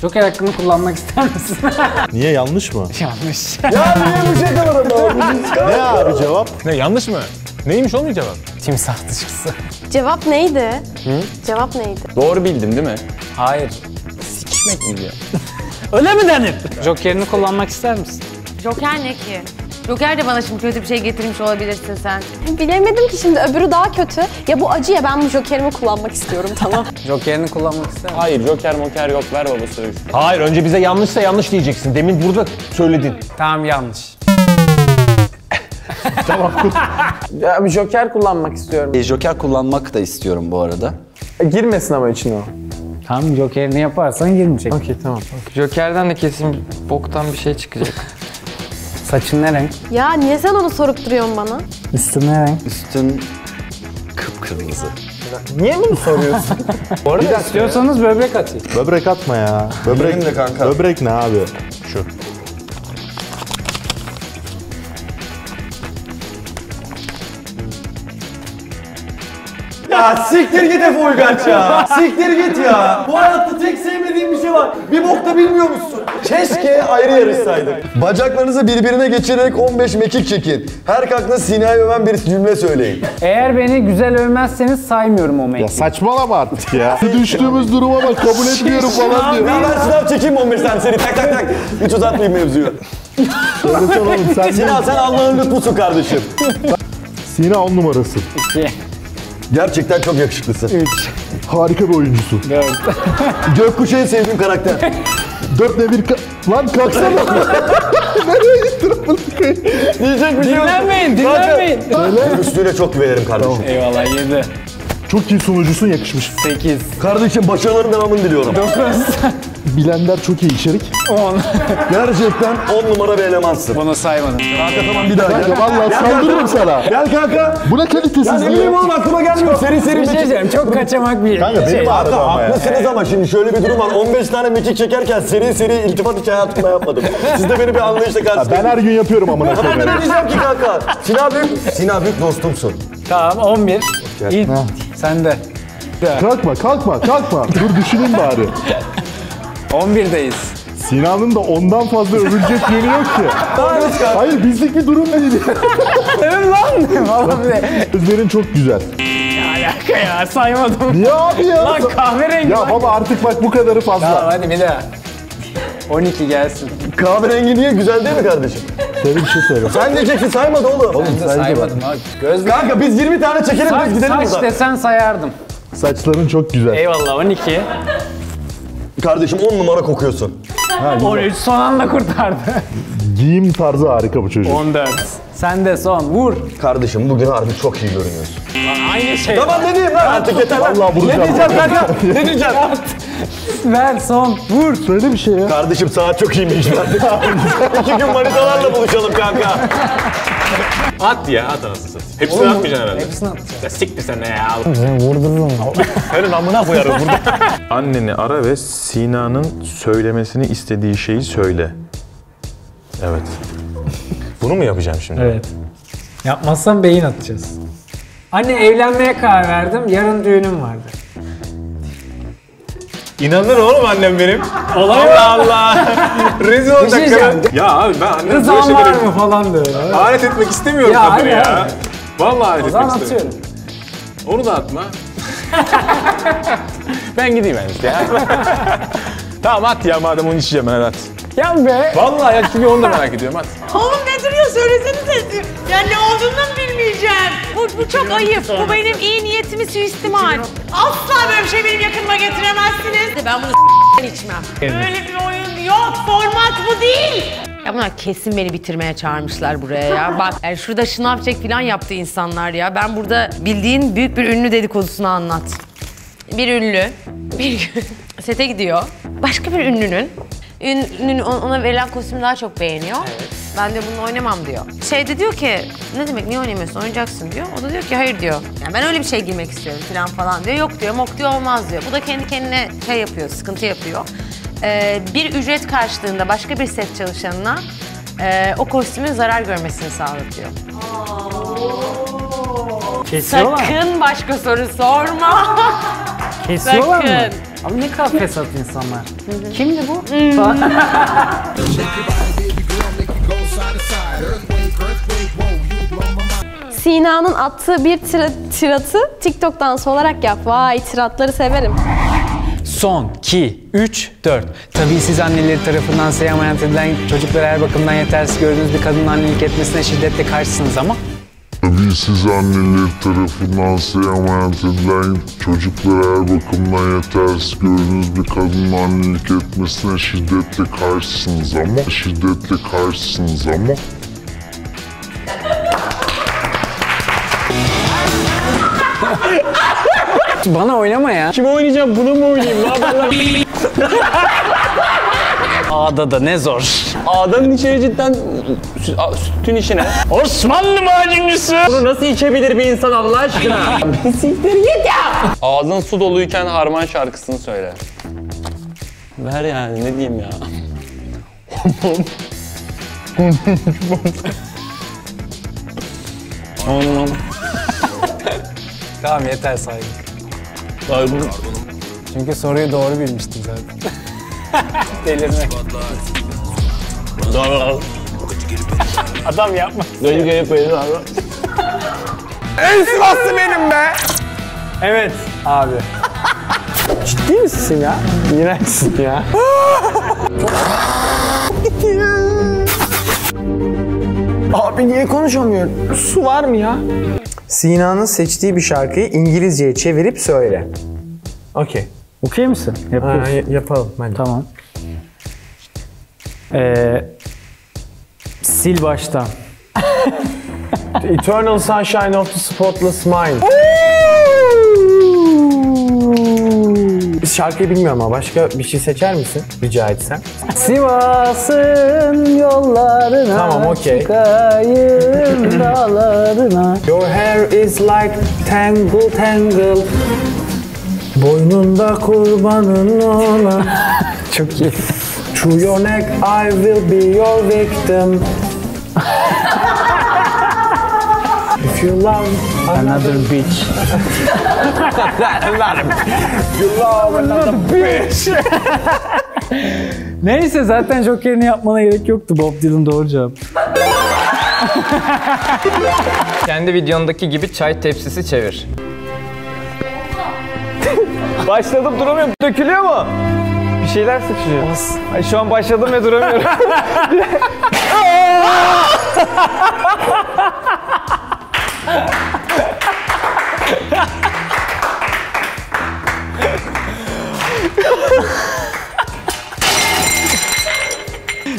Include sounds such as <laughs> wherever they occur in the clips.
Joker hakkını kullanmak ister misin? <laughs> Niye yanlış mı? Yanlış. Ya <laughs> niye bu şey <laughs> kadar ne abi cevap? Ne yanlış mı? Neymiş oğlum cevap? Timsah dışkısı. Cevap neydi? Cevap neydi? Doğru bildim değil mi? Hayır. Sikişmek mi diyor? Öyle mi denir? Joker'ini kullanmak ister misin? Joker ne ki? Joker de bana şimdi kötü bir şey getirmiş olabilirsin sen. Bilemedim ki şimdi öbürü daha kötü. Ya bu acı ya ben bu jokerimi kullanmak istiyorum tamam. <laughs> Joker'ini kullanmak ister misin? Hayır joker moker yok ver babası öyle. Hayır önce bize yanlışsa yanlış diyeceksin. Demin burada söyledin. Tamam yanlış. <laughs> <laughs> Ya bir joker kullanmak istiyorum. E, Joker kullanmak da istiyorum bu arada. E, girmesin ama içine o. Tamam Joker'ini yaparsan girmeyecek. Okey tamam. Joker'den de kesin boktan bir şey çıkacak. Saçın ne renk? ya niye sen onu sorup duruyorsun bana? Üstün ne renk? Üstün kıpkırmızı. Niye bunu soruyorsun? <laughs> İstiyorsanız böbrek atayım. Böbrek atma ya. Böbrek, Benim de kanka. Böbrek ne abi? Şu. Ya siktir git Efe Uygaç ya. Siktir git ya. Bu hayatta tek sevmediğim bir şey var. Bir bok da bilmiyormuşsun. Keşke ayrı yarışsaydık. Bacaklarınızı birbirine geçirerek 15 mekik çekin. Her kalktığında Sina'ya öven bir cümle söyleyin. Eğer beni güzel övmezseniz saymıyorum o Ya saçmalama artık ya. Düştüğümüz duruma bak kabul etmiyorum falan diyor. Ya ben sınav çekeyim 15 tane seni tak tak tak. Hiç uzatmayayım mevzuyu. Sen Sina sen Allah'ın lütfusun kardeşim. Sina on numarası. 2, Gerçekten çok yakışıklısın. 3, Harika bir oyuncusun. 4. Gökkuşu en sevdiğim karakter. Dört ne bir ka- Lan kalksana. <laughs> Nereye gittin koyayım? Diyecek bir şey yok. Dinlenmeyin, dinlenmeyin. Üstüne çok güvenirim kardeşim. Eyvallah 7, Çok iyi sunucusun yakışmış. 8, Kardeşim başarıların devamını diliyorum. 9, Bilenler çok iyi içerik. 10. Gerçekten 10 numara bir elemansın. Bunu saymadım. Kanka tamam bir daha gel. Ya vallahi saldırırım sana. Gel kanka. Bu ne Ya ne kalitesizliği bileyim ya? oğlum aklıma gelmiyor. Seri seri Bir şey diyeceğim, çok kaçamak bir Kanka benim şey. ya. Haklısınız ama şimdi şöyle bir durum var. 15 tane mekik çekerken seri seri iltifat hiç hayatımda yapmadım. Siz de beni bir anlayışla Ben karşılayın. her gün yapıyorum amına Ama ben koyayım. de ne diyeceğim ki kanka? Sina büyük, Sina büyük dostumsun. Tamam 11. İlk sen de. Kalkma kalkma kalkma. Dur düşüneyim bari. <laughs> 11'deyiz. Sinan'ın da ondan fazla övülecek yönü yok ki. Hayır bizlik bir durum değil. <laughs> Övün lan. Vallahi bir de. Gözlerin çok güzel. Ne alaka ya saymadım. Niye abi ya? Lan kahverengi. Ya baba artık bak bu kadarı Tamam fazla. hadi bir daha. 12 gelsin. Kahverengi niye? Güzel değil mi kardeşim? Söyle bir şey söyle. Sen diyeceksin saymadı oğlum. Ben de saymadım abi. Göz Kanka biz 20 tane çekelim Saç, biz gidelim saç buradan. desen sayardım. Saçların çok güzel. Eyvallah 12. Kardeşim 10 numara kokuyorsun. 13 son anda kurtardı. Giyim tarzı harika bu çocuk. 14. Sen de son vur. Kardeşim bugün harbi çok iyi görünüyorsun. Aynı şey. Tamam ne diyeyim lan artık yeter lan. Vallahi vuracağım. Ne diyeceğim kanka? <laughs> ne diyeceğim? Ver son vur. Söyle bir şey ya. Kardeşim saat çok iyiymiş. <laughs> İki gün manitalarla buluşalım kanka. At ya at anasını satayım. Hepsini atmayacaksın herhalde. Hepsini atacağım. Ya siktir sen ne ya. Vurdururum. Senin amına koyarım burada. <laughs> Anneni ara ve Sina'nın söylemesini istediği şeyi söyle. Evet. Bunu mu yapacağım şimdi? Evet. Yapmazsan beyin atacağız. Anne evlenmeye karar verdim. Yarın düğünüm vardı. İnanır oğlum annem benim. Olay Allah Allah. <laughs> Rezil olacak şey diyeceğim. Ya abi ben annem Rızan var mı falan diyor. alet etmek istemiyorum Ya kadını ya. abi. Vallahi alet O etmek istemiyorum. atıyorum. Onu da atma. <laughs> ben gideyim ben işte ya. <laughs> tamam at ya madem onu içeceğim ben at. Ya be. Vallahi ya çünkü onu da merak ediyorum at. Oğlum ne duruyor söylesenize. Ya ne olduğunu mu bilmeyeceğim. Bu, bu çok ayıp. Bu benim iyi niyetimi suistimal. Asla böyle bir şey benim yakınıma getiremezsiniz. Ben bunu içmem. Böyle bir oyun yok. Format bu değil. Ya bunlar kesin beni bitirmeye çağırmışlar buraya ya. Bak <laughs> yani şurada şınav çek falan yaptı insanlar ya. Ben burada bildiğin büyük bir ünlü dedikodusunu anlat. Bir ünlü bir gün <laughs> sete gidiyor. Başka bir ünlünün ünlünün ona verilen kostümü daha çok beğeniyor. Ben de bunu oynamam diyor. Şey de diyor ki ne demek niye oynamıyorsun oynayacaksın diyor. O da diyor ki hayır diyor. Yani ben öyle bir şey girmek istiyorum falan falan diyor. Yok diyor mok diyor olmaz diyor. Bu da kendi kendine şey yapıyor sıkıntı yapıyor. Ee, bir ücret karşılığında başka bir set çalışanına e, o kostümün zarar görmesini sağlatıyor. Kesiyorlar? Sakın başka soru sorma. Kesiyorlar mı? Sakın. Abi ne kadar fesat insanlar. Kimdi bu? Sina'nın attığı bir tira, tiratı TikTok dansı olarak yap. Vay tiratları severim. Son 2, 3, 4. Tabii siz anneleri tarafından sevamayan edilen çocuklara her bakımdan yetersiz gördüğünüz bir kadının annelik etmesine şiddetle karşısınız ama Tabii siz anneler tarafından sevamayan edilen çocuklara her bakımdan yetersiz gördüğünüz bir kadının annelik etmesine şiddetle karşısınız ama şiddetle karşısınız ama bana oynama ya. Kim oynayacağım? Bunu mu oynayayım? Ne yaparlar? <laughs> <laughs> A'da da ne zor. A'danın içeri cidden sü- a- sütün içine. Osmanlı macencisi. Bunu nasıl içebilir bir insan Allah aşkına? <laughs> bir siktir git ya. Ağzın su doluyken harman şarkısını söyle. Ver yani ne diyeyim ya. Tamam yeter saygı. Çünkü soruyu doğru bilmiştim zaten. <laughs> Delirme. Adam yapma. Gayı gayı koyun abi. En Sivaslı benim be. Evet abi. Ciddi misin ya? İğrençsin ya. Abi niye konuşamıyorum? Su var mı ya? Sina'nın seçtiği bir şarkıyı İngilizceye çevirip söyle. Okey. Okey misin? Ha, Yapıyoruz. y- yapalım hadi. Tamam. Ee, sil baştan. <laughs> Eternal Sunshine of the Spotless Mind. Biz şarkıyı bilmiyorum ama başka bir şey seçer misin? Rica etsem. Sivas'ın yollarına Tamam, okey. çıkayım dağlarına. Your hair is like tangle tangle. Boynunda kurbanın olan. <laughs> Çok iyi. Through your neck I will be your victim. <laughs> If you love Another bitch. <laughs> you love another bitch. Neyse zaten Joker'ini yapmana gerek yoktu. Bob Dylan doğru cevap. Kendi videondaki gibi çay tepsisi çevir. <laughs> Başladım duramıyorum. Dökülüyor mu? Bir şeyler sıçrıyor. Ay, şu an başladım ve duramıyorum. <laughs>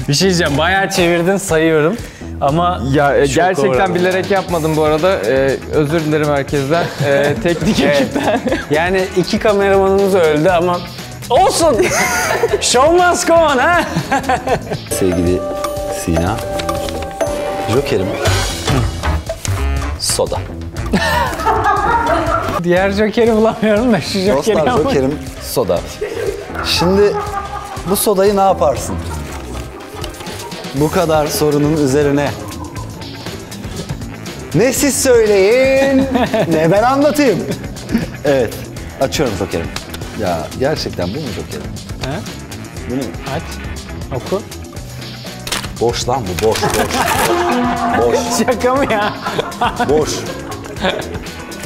Bir şey diyeceğim. Bayağı çevirdin sayıyorum. Ama Ya e, gerçekten bilerek yapmadım bu arada. E, özür dilerim herkesten. E, <laughs> teknik ekipten. yani iki kameramanımız öldü ama olsun. Show must go on ha. Sevgili Sina. Joker'im. Soda. <laughs> Diğer Joker'i bulamıyorum da şu Joker'i Dostlar ama- Joker'im soda. Şimdi bu sodayı ne yaparsın? Bu kadar sorunun üzerine. Ne siz söyleyin, <laughs> ne ben anlatayım. Evet, açıyorum Joker'im. Ya gerçekten bu mu Joker'im? He? Bu mu? Aç. Oku. Boş lan bu, boş, boş. boş, <laughs> Şaka mı ya? boş.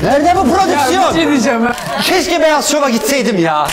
Nerede bu prodüksiyon? Ya bir şey diyeceğim. Keşke Beyaz Şov'a gitseydim ya.